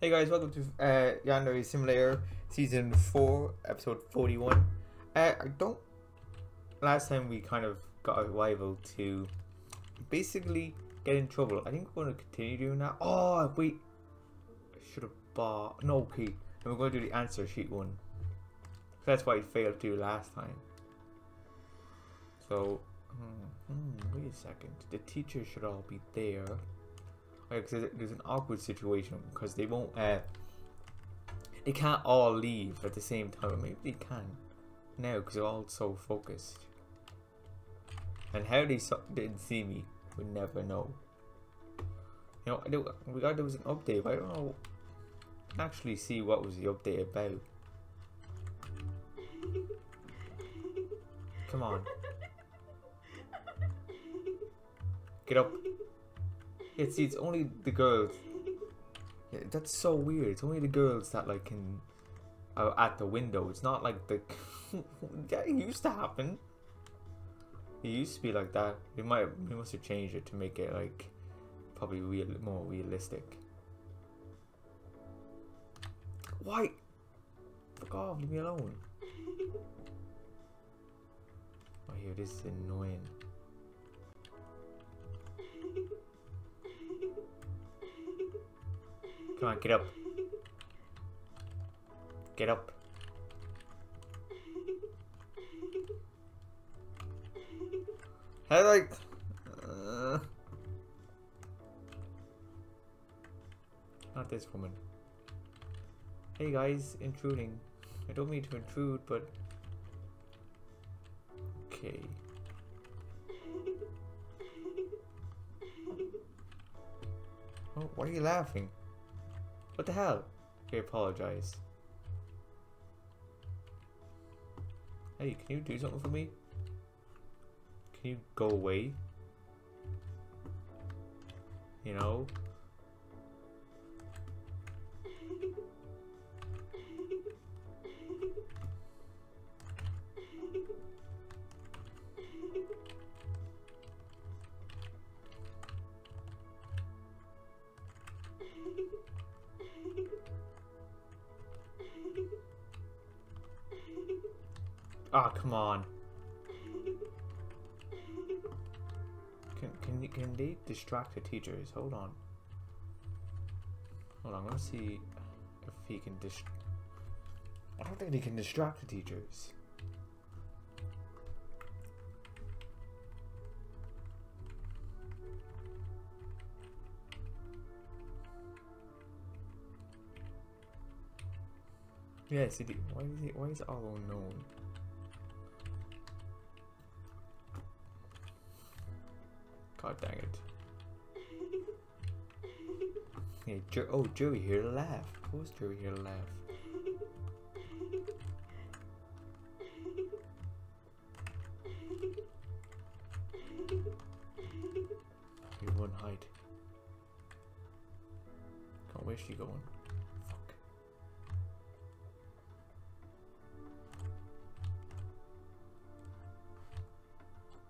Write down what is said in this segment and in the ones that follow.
Hey guys, welcome to uh, Yandere Simulator Season 4, Episode 41. Uh, I don't... Last time we kind of got a rival to basically get in trouble. I think we're going to continue doing that. Oh, wait. I should have bought... No, okay. And we're going to do the answer sheet one. So That's why I failed to last time. So, hmm, hmm, wait a second. The teachers should all be there because there's an awkward situation because they won't uh they can't all leave at the same time. Maybe they can now because they're all so focused. And how they so didn't see me we never know. You know I do, we got there was an update but I don't know actually see what was the update about. Come on. Get up yeah, see, it's only the girls. Yeah, that's so weird. It's only the girls that like can are at the window. It's not like the. it used to happen. It used to be like that. We might we must have changed it to make it like probably real more realistic. Why? Fuck off! Leave me alone. Oh, here this is annoying. Come on, get up. Get up. I like. Uh, not this woman. Hey guys, intruding. I don't mean to intrude, but. Okay. Oh, why are you laughing? What the hell? I apologize. Hey, can you do something for me? Can you go away? You know? Ah, oh, come on. Can can can they distract the teachers? Hold on. Hold on. Let's see if he can dis. I don't think they can distract the teachers. Yeah, see, why is it why is it all unknown? God dang it. Jer oh, Joey here to laugh. Who's Joey here to laugh? You run hide. God, where's she going? Fuck.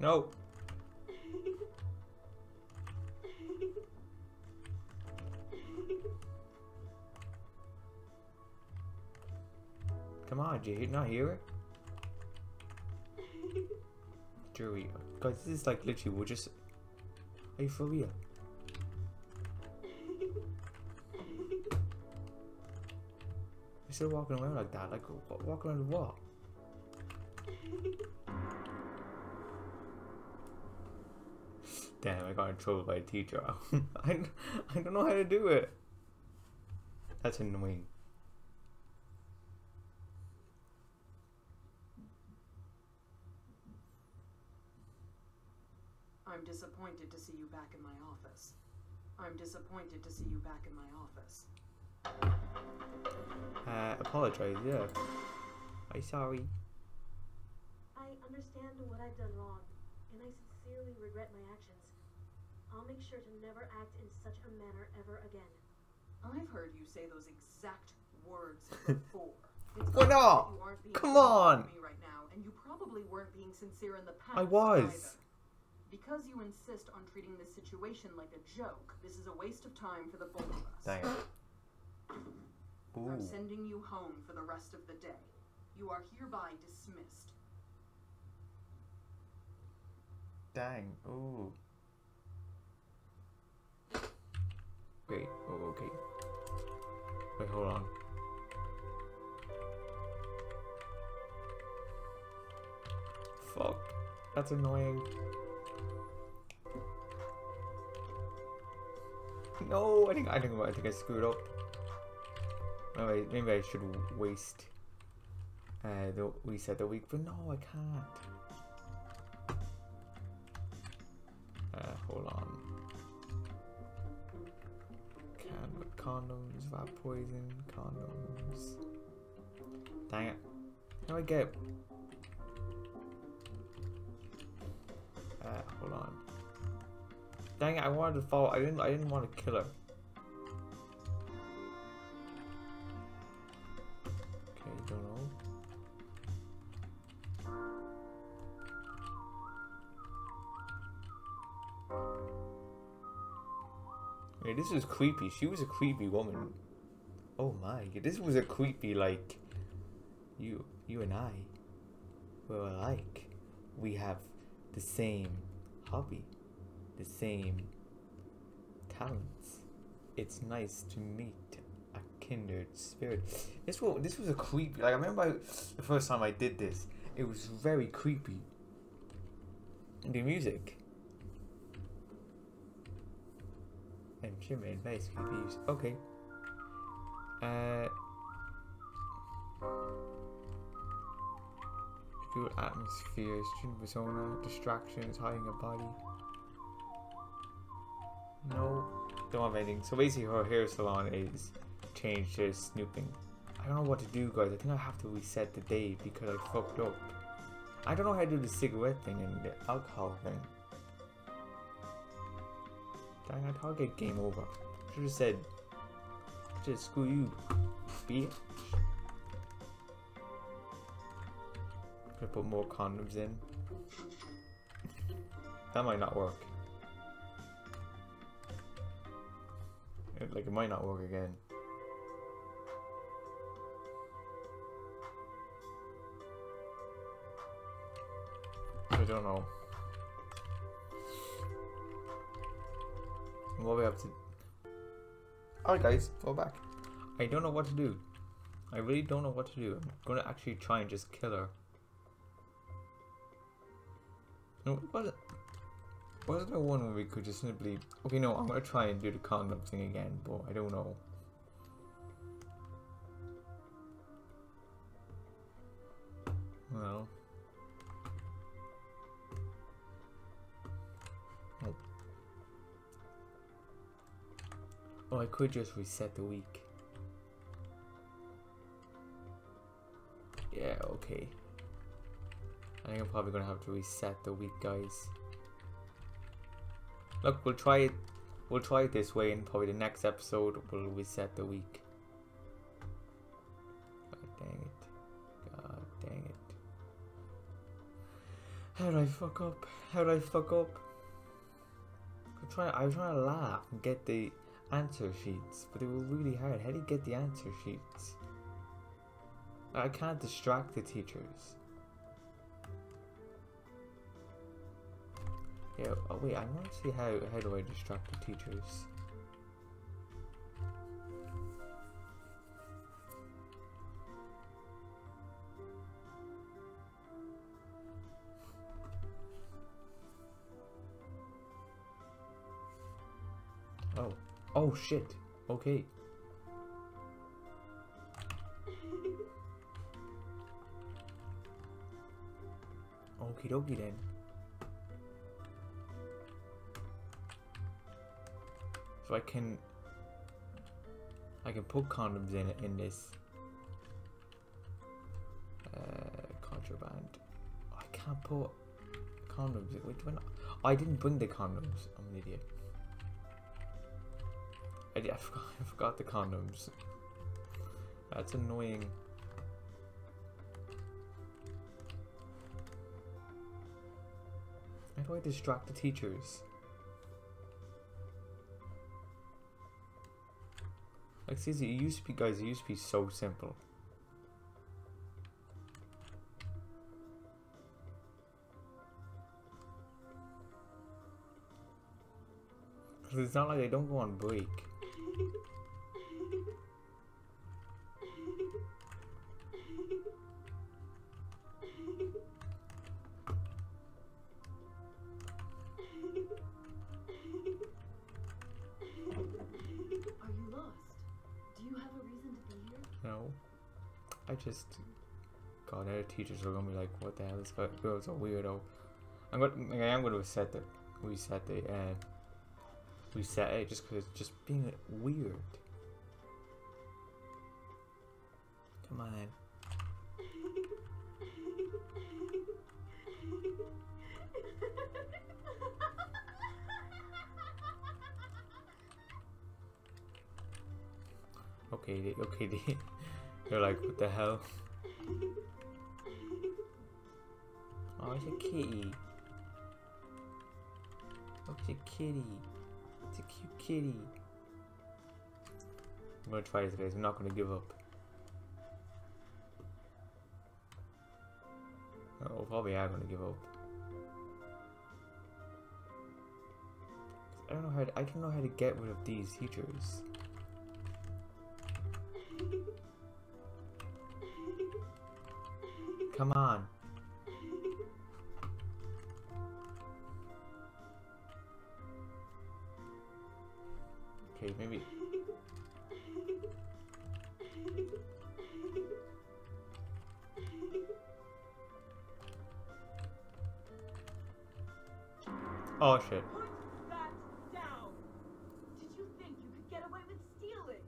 No! Come on, Jade, not here. Guys, this is like literally, we're just. Are you for real? You're still walking around like that, like walking around what? Damn, I got in trouble by a teacher. I, I don't know how to do it. That's annoying. I'm disappointed to see you back in my office. I'm disappointed to see you back in my office. Uh, apologize, yeah. I'm sorry. I understand what I've done wrong, and I sincerely regret my actions. I'll make sure to never act in such a manner ever again. I've heard you say those exact words before. It's What obvious no? that you aren't Come on. Me right now, and you probably weren't being sincere in the past. I was. either. Because you insist on treating this situation like a joke, this is a waste of time for the both of us. Dang it. Ooh. I'm sending you home for the rest of the day. You are hereby dismissed. Dang. Ooh. Wait. Oh, okay. Wait, hold on. Fuck. That's annoying. No, I think I think I think I screwed up. Wait, maybe I should waste uh, the reset the week, but no, I can't. Uh, hold on. Can with condoms, rat poison, condoms. Dang it. How do I get? Uh, hold on. Dang it! I wanted to follow. I didn't. I didn't want to kill her. Okay, don't know. Yeah, this was creepy. She was a creepy woman. Oh my, god, this was a creepy like you you and I were alike. We have the same hobby, the same talents. It's nice to meet a kindred spirit. This was this was a creepy. Like I remember I, the first time I did this, it was very creepy. The music. I'm shimmering, nice confused. Okay. Uh. Fuel atmosphere, student persona, distractions, hiding a body. No, don't have anything. So basically, her hair salon is changed to snooping. I don't know what to do, guys. I think I have to reset the day because I fucked up. I don't know how to do the cigarette thing and the alcohol thing. Dang, I thought get game over. Should have said, just screw you, bitch. Gonna put more condoms in. that might not work. It- like, it might not work again. I don't know. What we have to. Alright, guys, go back. I don't know what to do. I really don't know what to do. I'm gonna actually try and just kill her. No, wasn't. Wasn't there one where we could just simply? Okay, no, I'm gonna try and do the condom thing again, but I don't know. Well. Oh. Oh, I could just reset the week. Yeah, okay. I think I'm probably gonna have to reset the week, guys. Look, we'll try it. We'll try it this way, and probably the next episode we'll reset the week. God dang it! God dang it! How did I fuck up? How did I fuck up? I'm trying. I was trying to laugh and get the answer sheets, but they were really hard. How do you get the answer sheets? I can't distract the teachers. Yeah, oh wait, I want to see how, how do I distract the teachers? Oh, oh shit, okay. Okie dokie then. So I can I can put condoms in in this uh, contraband. I can't put condoms. do I? I didn't bring the condoms. I'm an idiot. I, did, I forgot. I forgot the condoms. That's annoying. How do I distract the teachers? Like seriously, it used to be guys, it used to be so simple. Cause it's not like they don't go on break. I just God, other teachers are gonna be like, what the hell is that girl's a weirdo. I'm gonna I am gonna set the reset the uh reset it just because it's just being weird. Come on. Okay, okay, they're like, what the hell? Oh, it's a kitty. Oh, it's a kitty. It's a cute kitty. I'm gonna try this, guys. I'm not gonna give up. Oh, probably am gonna give up. I don't know how to, I don't know how to get rid of these teachers. Come on. Okay, maybe. Oh shit. Put that down! Did you think you could get away with stealing?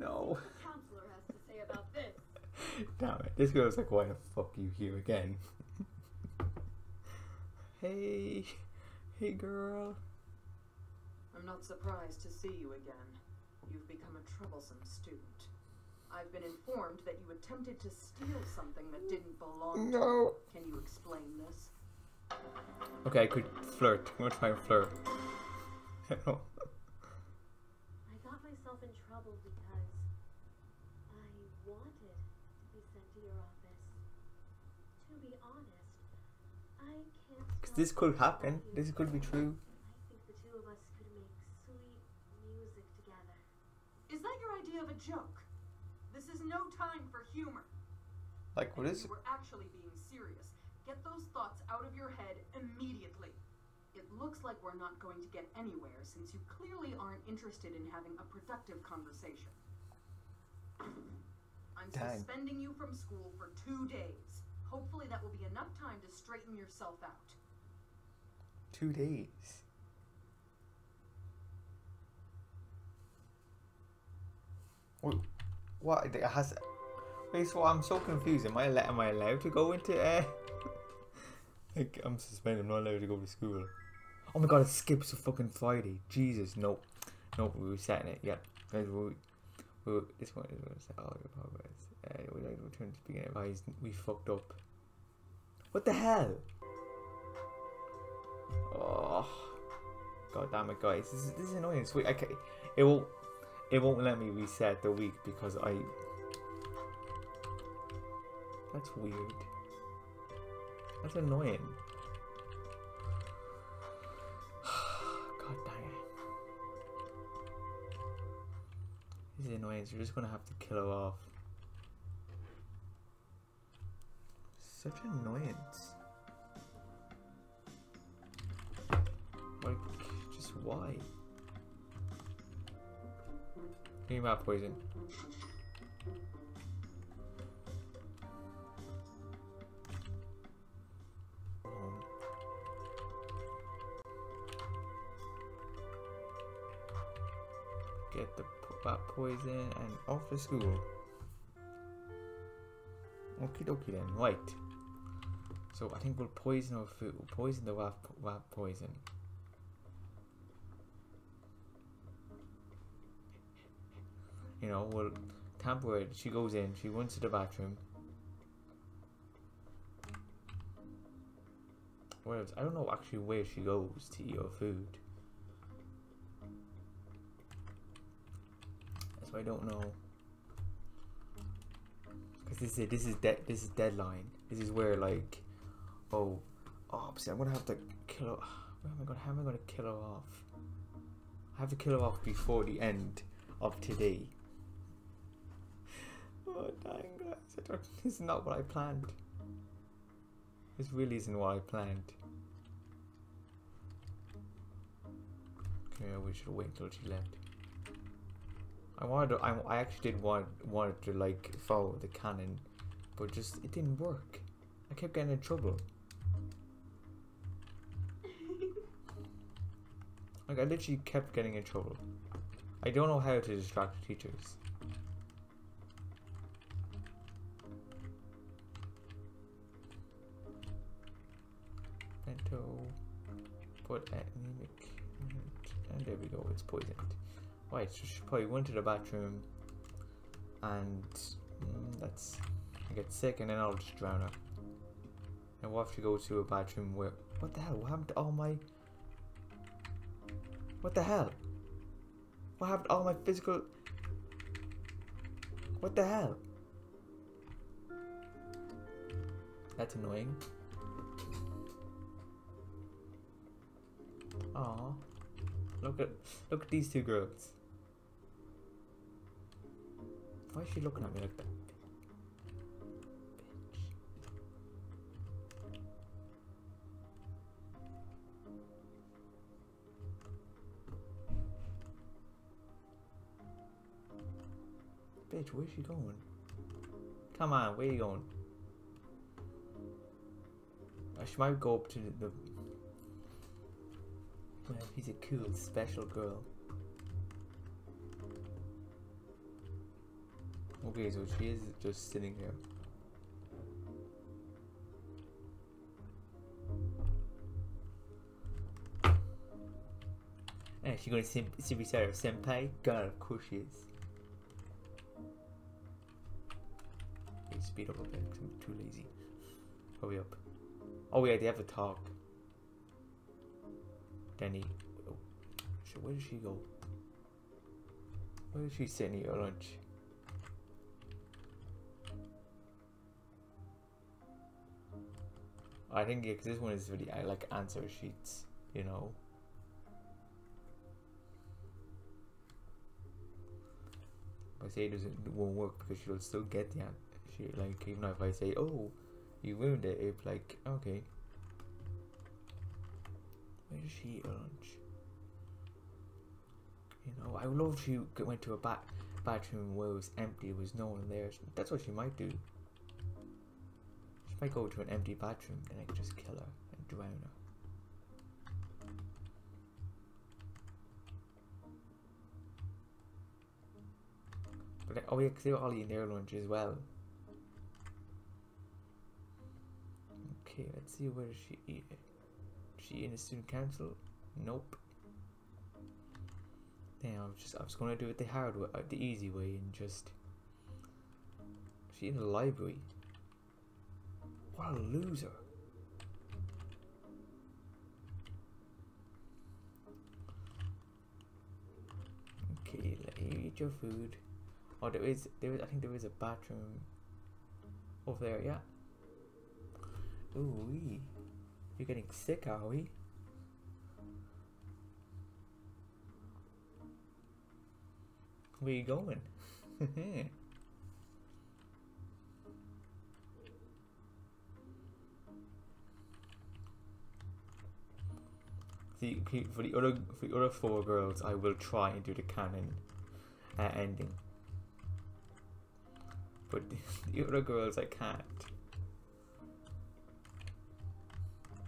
No. The counselor has to say about this. Damn it. This girl's like, why the fuck you here again? hey. Hey girl. I'm not surprised to see you again. You've become a troublesome student. I've been informed that you attempted to steal something that didn't belong to you. No. Can you explain this? Okay, I could flirt. I'm gonna try and flirt. I got myself in trouble because I wanted to be sent to your office. To be honest, I can't. Cause stop this could happen. This could be true. I the two of us could make sweet music together. Is that your idea of a joke? This is no time for humor. Like, what if is you were actually being serious, get those thoughts out of your head immediately. It looks like we're not going to get anywhere since you clearly aren't interested in having a productive conversation. I'm Dang. suspending you from school for two days. Hopefully, that will be enough time to straighten yourself out. Two days? Wait, what? It has. Wait, so I'm so confused. Am I am I allowed to go into uh? like I'm suspended. I'm not allowed to go to school. Oh my god! It skips a fucking Friday. Jesus, no, no. We were setting it. Yeah, guys. We, we, this one is going to set all your progress. Uh, we like to return to the beginning. Guys, we fucked up. What the hell? God damn it, guys! This is this is annoying. I can It won't. It won't let me reset the week because I. That's weird. That's annoying. God dang it. This is annoying, so you're just gonna have to kill her off. Such annoyance. Like, why? Me my poison. Get the that poison and off to school. Okie dokie then, right. So I think we'll poison our food. We'll poison the rat poison. You know, we'll tamper it. She goes in, she runs to the bathroom. Where else? I don't know actually where she goes to eat her food. That's so I don't know. Cause this is this is de- this is deadline. This is where like, oh, oh, see, I'm gonna have to kill. Her. Where am I gonna? How am I gonna kill her off? I have to kill her off before the end of today. Oh dang guys, I don't, this is not what I planned. This really isn't what I planned. Okay, we should wait until she left. I wanted to, I, I actually did want wanted to like follow the canon, but just it didn't work. I kept getting in trouble. Like I literally kept getting in trouble. I don't know how to distract teachers. Bento, put emetic, and there we go. It's poisoned. Right, so she probably went to the bathroom, and mm, that's I get sick, and then I'll just drown her. And we'll have to go to a bathroom where. What the hell? What happened to all my what the hell? What happened to all my physical... What the hell? That's annoying. Aw. Look at look at these two girls. Why is she looking at me like that? Bitch, where's she going? Come on, where are you going? She might go up to the. the well, he's a cool, special girl. Okay, so she is just sitting here. And she gonna sim- sim- beside her senpai? God, of course she is. Okay, speed up a bit. I'm too lazy. Hurry up. Oh yeah, they have a talk. Danny. Where did she go? Where is she sitting at lunch? I 'cause this one is really I like answer sheets, you know. I say it doesn't it won't work because she'll still get the. She like even if I say oh you ruined it, it's like okay. She eat her lunch? You know, I would love if she went to a bat bathroom where it was empty, there was no one there. That's what she might do. She might go to an empty bathroom, and I could just kill her and drown her. But oh yeah, 'cause they were all eating their lunch as well. Okay, let's see where she eat it. She in the student council? Nope. Damn, I was just I was gonna do it the hard way, uh, the easy way, and just. She in the library. What a loser. Okay, let you eat your food. Oh, there is there is I think there is a bathroom over there. Yeah. Ooh, wee. You're getting sick, are we? Where you going? See, for the other for the other four girls, I will try and do the canon uh, ending. But the other girls, I can't.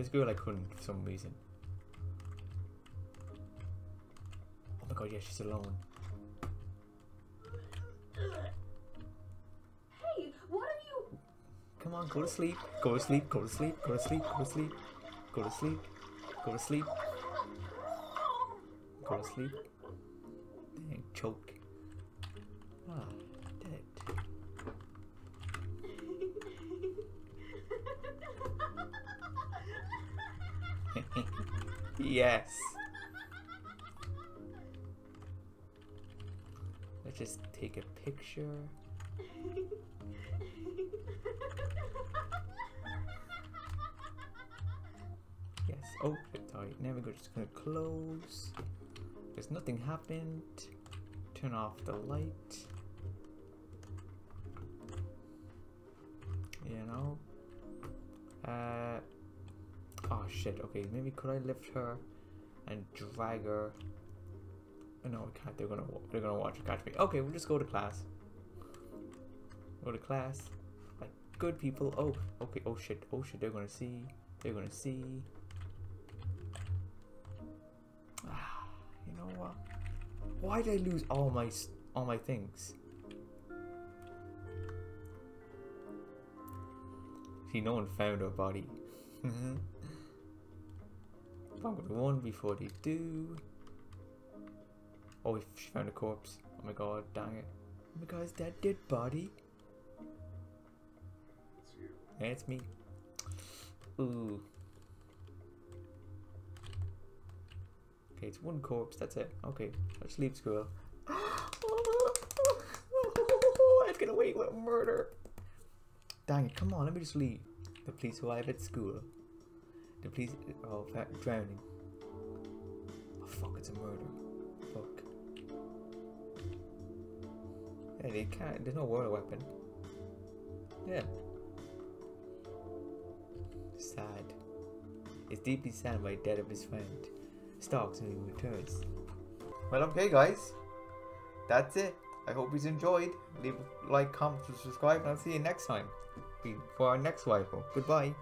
This girl I couldn't for some reason. Oh my god, yeah, she's alone. Hey, what are you? Come on, go to sleep. Go to sleep, go to sleep, go to sleep, go to sleep. Go to sleep. Go to sleep. Go to sleep. Dang, choke. Ah, yes. Let's just take a picture. Yes. Oh, sorry. Now we're just gonna close. There's nothing happened. Turn off the light. You know. Uh. Oh shit. Okay. Maybe could I lift her and drag her? Oh, no, I can't. They're gonna they're gonna watch her catch me. Okay, we'll just go to class. Go to class. Like good people. Oh, okay. Oh shit. Oh shit. They're gonna see. They're gonna see. Ah, you know what? Why did I lose all my all my things? See, no one found her body. I'm gonna run before they do. Oh, she found a corpse. Oh my god, dang it. Oh my god, is that dead body? It's you. It's me. Ooh. Okay, it's one corpse, that's it. Okay, let's leave school. I'm gonna wait with murder. Dang it, come on, let me just leave. The police arrive at school. The police. Oh, drowning. Oh, fuck, it's a murder. Fuck. Yeah, they can't. There's no water weapon. Yeah. Sad. It's deeply saddened by the death of his friend. Stalks and he returns. Well, okay, guys. That's it. I hope you enjoyed. Leave a like, comment, subscribe, and I'll see you next time for our next rival. Goodbye.